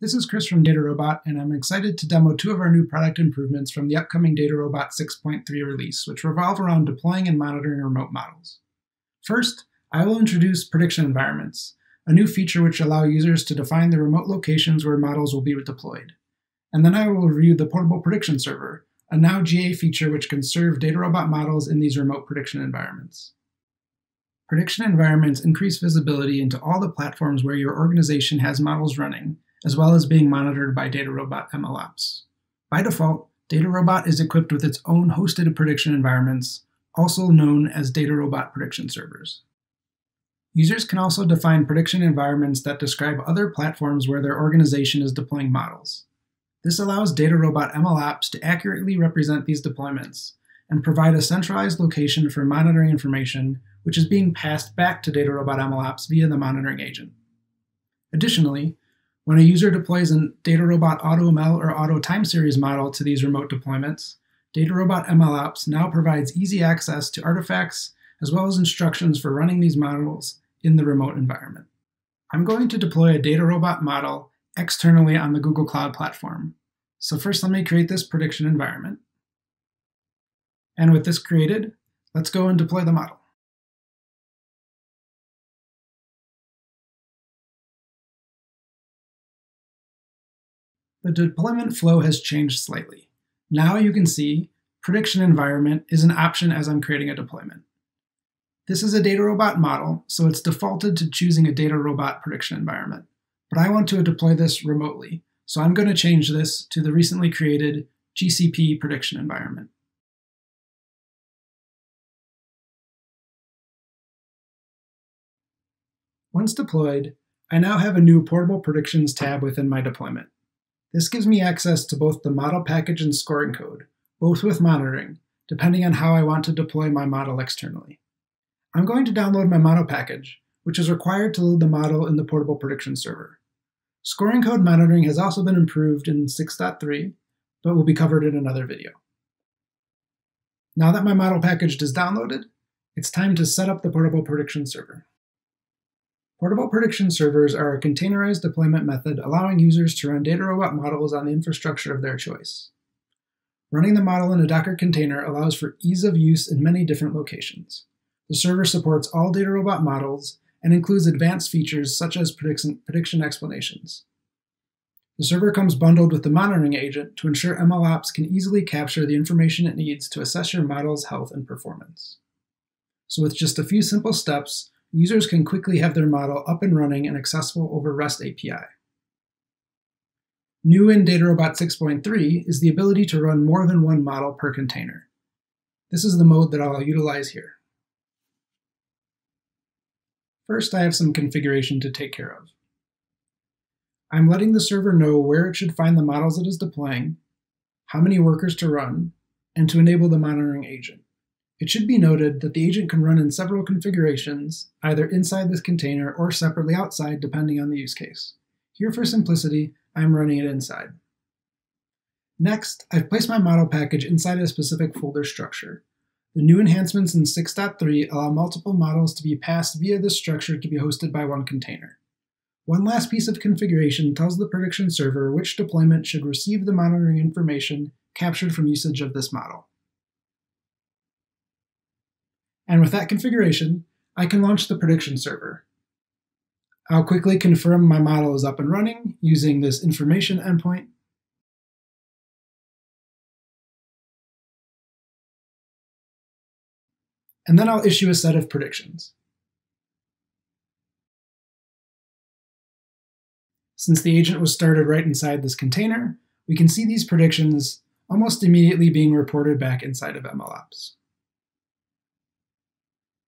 This is Chris from DataRobot, and I'm excited to demo two of our new product improvements from the upcoming DataRobot 6.3 release, which revolve around deploying and monitoring remote models. First, I will introduce prediction environments, a new feature which allow users to define the remote locations where models will be deployed. And then I will review the Portable Prediction Server, a now GA feature which can serve DataRobot models in these remote prediction environments. Prediction environments increase visibility into all the platforms where your organization has models running, as well as being monitored by DataRobot MLOps. By default, DataRobot is equipped with its own hosted prediction environments, also known as DataRobot prediction servers. Users can also define prediction environments that describe other platforms where their organization is deploying models. This allows DataRobot MLOps to accurately represent these deployments and provide a centralized location for monitoring information, which is being passed back to DataRobot MLOps via the monitoring agent. Additionally, when a user deploys a DataRobot AutoML or Auto Time Series model to these remote deployments, DataRobot MLOps now provides easy access to artifacts as well as instructions for running these models in the remote environment. I'm going to deploy a DataRobot model externally on the Google Cloud Platform. So first let me create this prediction environment. And with this created, let's go and deploy the model. The deployment flow has changed slightly. Now you can see prediction environment is an option as I'm creating a deployment. This is a DataRobot model, so it's defaulted to choosing a DataRobot prediction environment. But I want to deploy this remotely, so I'm going to change this to the recently created GCP prediction environment. Once deployed, I now have a new Portable Predictions tab within my deployment. This gives me access to both the model package and scoring code, both with monitoring, depending on how I want to deploy my model externally. I'm going to download my model package, which is required to load the model in the Portable Prediction Server. Scoring code monitoring has also been improved in 6.3, but will be covered in another video. Now that my model package is downloaded, it's time to set up the Portable Prediction Server. Portable prediction servers are a containerized deployment method allowing users to run DataRobot models on the infrastructure of their choice. Running the model in a Docker container allows for ease of use in many different locations. The server supports all DataRobot models and includes advanced features such as prediction, prediction explanations. The server comes bundled with the monitoring agent to ensure MLOps can easily capture the information it needs to assess your model's health and performance. So with just a few simple steps, users can quickly have their model up and running and accessible over REST API. New in DataRobot 6.3 is the ability to run more than one model per container. This is the mode that I'll utilize here. First, I have some configuration to take care of. I'm letting the server know where it should find the models it is deploying, how many workers to run, and to enable the monitoring agent. It should be noted that the agent can run in several configurations, either inside this container or separately outside depending on the use case. Here for simplicity, I'm running it inside. Next, I've placed my model package inside a specific folder structure. The new enhancements in 6.3 allow multiple models to be passed via this structure to be hosted by one container. One last piece of configuration tells the prediction server which deployment should receive the monitoring information captured from usage of this model. And with that configuration, I can launch the prediction server. I'll quickly confirm my model is up and running using this information endpoint. And then I'll issue a set of predictions. Since the agent was started right inside this container, we can see these predictions almost immediately being reported back inside of MLOps.